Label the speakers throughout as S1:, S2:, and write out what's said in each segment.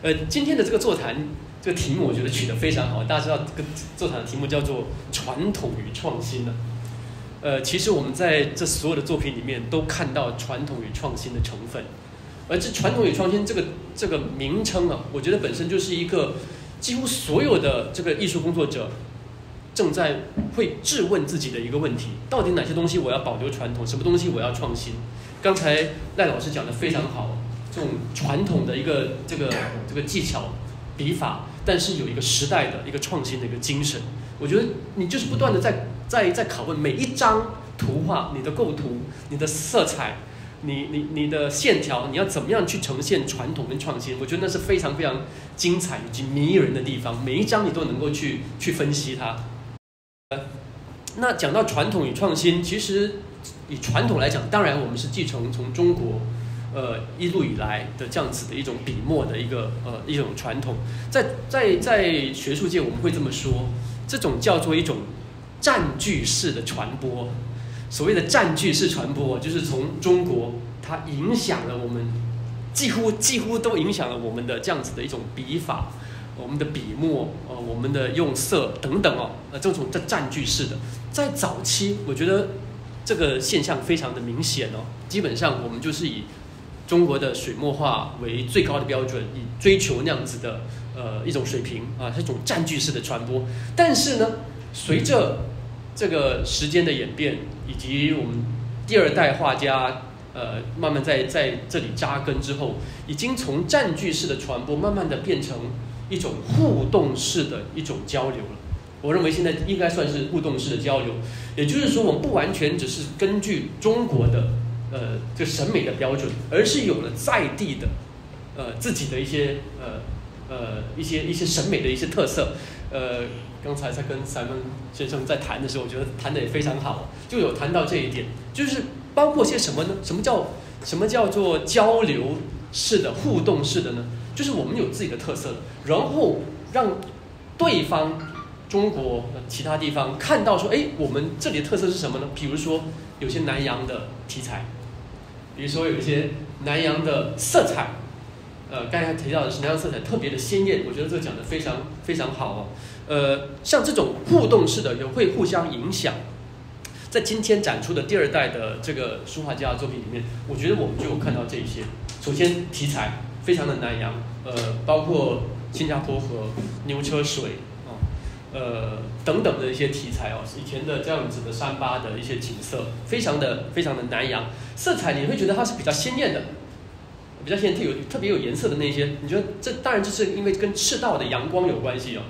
S1: 呃，今天的这个座谈这个题目，我觉得取得非常好。大家知道这个座谈的题目叫做“传统与创新”呢。呃，其实我们在这所有的作品里面都看到传统与创新的成分，而这“传统与创新”这个这个名称啊，我觉得本身就是一个几乎所有的这个艺术工作者正在会质问自己的一个问题：到底哪些东西我要保留传统，什么东西我要创新？刚才赖老师讲的非常好，这种传统的一个这个这个技巧笔法，但是有一个时代的一个创新的一个精神。我觉得你就是不断的在在在拷问每一张图画，你的构图、你的色彩、你你你的线条，你要怎么样去呈现传统跟创新？我觉得那是非常非常精彩以及迷人的地方。每一张你都能够去去分析它。那讲到传统与创新，其实。以传统来讲，当然我们是继承从中国，呃一路以来的这样子的一种笔墨的一个呃一种传统，在在在学术界我们会这么说，这种叫做一种占据式的传播。所谓的占据式传播，就是从中国它影响了我们，几乎几乎都影响了我们的这样子的一种笔法，我们的笔墨，呃我们的用色等等哦，呃这种这占据式的，在早期我觉得。这个现象非常的明显哦，基本上我们就是以中国的水墨画为最高的标准，以追求那样子的呃一种水平啊，这种占据式的传播。但是呢，随着这个时间的演变，以及我们第二代画家呃慢慢在在这里扎根之后，已经从占据式的传播，慢慢的变成一种互动式的一种交流了。我认为现在应该算是互动式的交流，也就是说，我们不完全只是根据中国的呃就审美的标准，而是有了在地的呃自己的一些呃呃一些一些审美的一些特色。呃，刚才在跟咱们先生在谈的时候，我觉得谈的也非常好，就有谈到这一点，就是包括些什么呢？什么叫什么叫做交流式的互动式的呢？就是我们有自己的特色，然后让对方。中国其他地方看到说，哎，我们这里的特色是什么呢？比如说有些南洋的题材，比如说有一些南洋的色彩，呃，刚才提到的是南洋色彩特别的鲜艳，我觉得这个讲的非常非常好哦。呃，像这种互动式的也会互相影响，在今天展出的第二代的这个书画家的作品里面，我觉得我们就有看到这一些。首先题材非常的南洋，呃，包括新加坡河、牛车水。呃，等等的一些题材哦，以前的这样子的山巴的一些景色，非常的非常的南洋，色彩你会觉得它是比较鲜艳的，比较鲜艳，有特别有颜色的那些，你觉得这当然就是因为跟赤道的阳光有关系哦。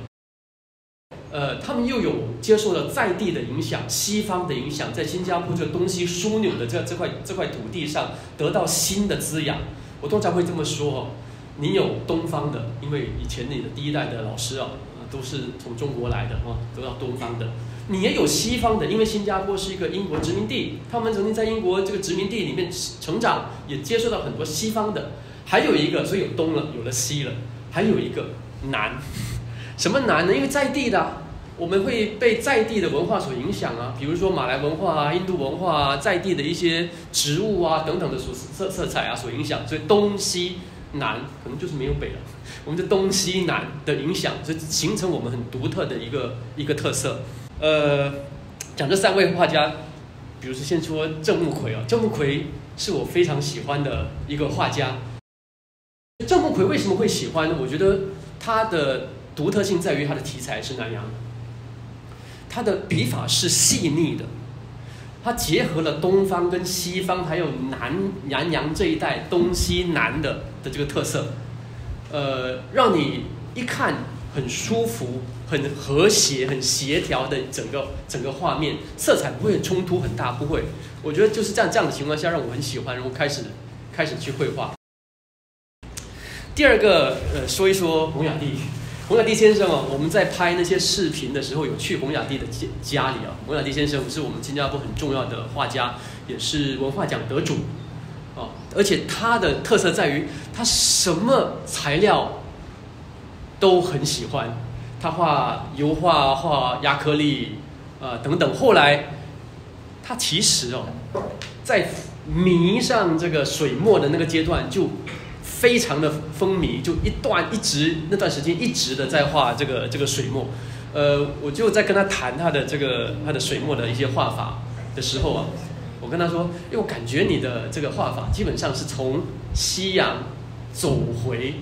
S1: 呃，他们又有接受了在地的影响，西方的影响，在新加坡这东西枢纽的这这块这块土地上得到新的滋养。我通常会这么说哦，你有东方的，因为以前你的第一代的老师哦。都是从中国来的哦，都到东方的。你也有西方的，因为新加坡是一个英国殖民地，他们曾经在英国这个殖民地里面成长，也接受到很多西方的。还有一个，所以有东了，有了西了。还有一个南，什么南呢？因为在地的，我们会被在地的文化所影响啊，比如说马来文化啊、印度文化啊，在地的一些植物啊等等的所色色彩啊所影响，所以东西南可能就是没有北了。我们的东西南的影响，就形成我们很独特的一个一个特色。呃，讲这三位画家，比如说先说郑木奎啊，郑木奎是我非常喜欢的一个画家。郑木奎为什么会喜欢呢？我觉得他的独特性在于他的题材是南洋的，他的笔法是细腻的，它结合了东方跟西方，还有南南洋这一带东西南的的这个特色。呃，让你一看很舒服、很和谐、很协调的整个整个画面，色彩不会很冲突很大，不会。我觉得就是这样这样的情况下，让我很喜欢，然后开始开始去绘画。第二个，呃，说一说洪雅蒂，洪雅迪先生啊，我们在拍那些视频的时候，有去洪雅迪的家家里啊。洪雅迪先生是我们新加坡很重要的画家，也是文化奖得主。啊，而且他的特色在于，他什么材料都很喜欢。他画油画、画亚克力，呃等等。后来，他其实哦，在迷上这个水墨的那个阶段，就非常的风靡，就一段一直那段时间一直的在画这个这个水墨。呃，我就在跟他谈他的这个他的水墨的一些画法的时候啊，我跟他说，因为我感觉你的这个画法基本上是从西洋走回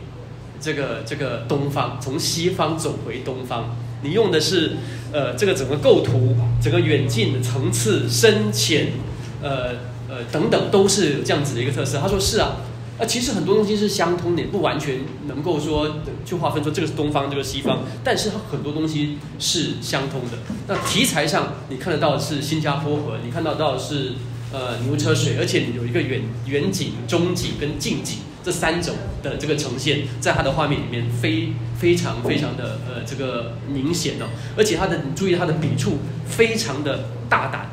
S1: 这个这个东方，从西方走回东方。你用的是呃这个整个构图、整个远近的层次、深浅，呃呃等等都是这样子的一个特色。他说是啊。啊，其实很多东西是相通的，不完全能够说去划分说这个是东方，这个西方，但是很多东西是相通的。那题材上你看得到是新加坡河，你看到到是呃牛车水，而且有一个远远景、中景跟近景这三种的这个呈现，在它的画面里面非非常非常的呃这个明显哦，而且它的你注意它的笔触非常的大胆，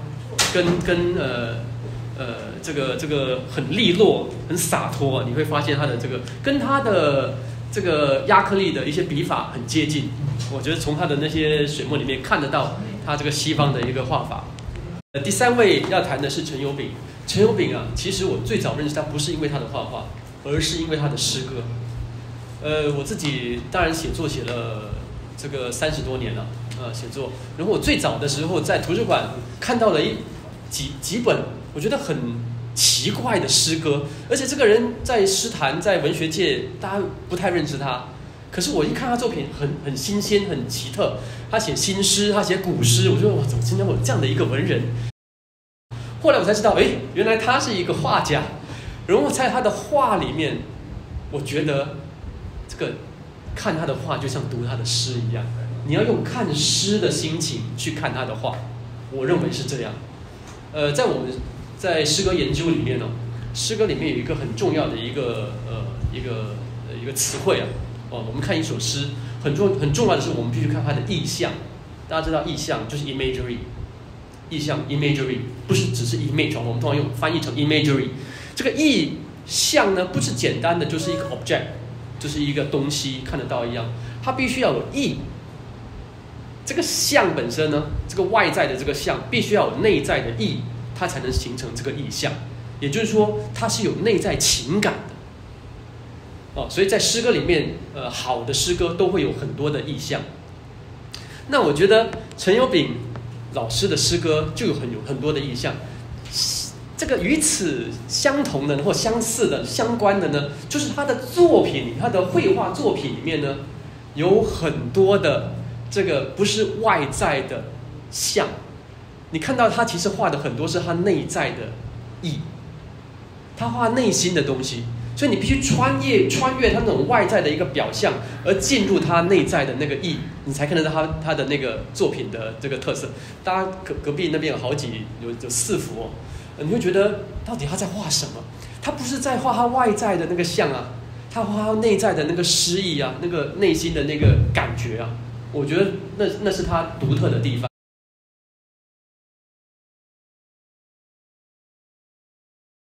S1: 跟跟呃。呃，这个这个很利落，很洒脱，你会发现他的这个跟他的这个亚克力的一些笔法很接近。我觉得从他的那些水墨里面看得到他这个西方的一个画法。呃，第三位要谈的是陈友炳。陈友炳啊，其实我最早认识他不是因为他的画画，而是因为他的诗歌。呃，我自己当然写作写了这个三十多年了，呃，写作。然后我最早的时候在图书馆看到了一几几本。我觉得很奇怪的诗歌，而且这个人在诗坛、在文学界，大家不太认识他。可是我一看他作品，很很新鲜、很奇特。他写新诗，他写古诗，我觉得哇，怎么今天有这样的一个文人？后来我才知道，哎，原来他是一个画家。然后在他的画里面，我觉得这个看他的画就像读他的诗一样。你要用看诗的心情去看他的画，我认为是这样。呃，在我们。在诗歌研究里面呢，诗歌里面有一个很重要的一个呃一个一个词汇啊，哦，我们看一首诗，很重很重要的是我们必须看它的意象。大家知道意象就是 imagery，意象 imagery 不是只是 image，我们通常用翻译成 imagery。这个意象呢，不是简单的就是一个 object，就是一个东西看得到一样，它必须要有意。这个像本身呢，这个外在的这个像必须要有内在的意。它才能形成这个意象，也就是说，它是有内在情感的哦。所以在诗歌里面，呃，好的诗歌都会有很多的意象。那我觉得陈友炳老师的诗歌就有很有很多的意象。这个与此相同的或相似的相关的呢，就是他的作品，他的绘画作品里面呢，有很多的这个不是外在的像。你看到他其实画的很多是他内在的意，他画内心的东西，所以你必须穿越穿越他那种外在的一个表象，而进入他内在的那个意，你才看得到他他的那个作品的这个特色。大家隔隔壁那边有好几有有四幅哦，你会觉得到底他在画什么？他不是在画他外在的那个像啊，他画他内在的那个诗意啊，那个内心的那个感觉啊，我觉得那那是他独特的地方。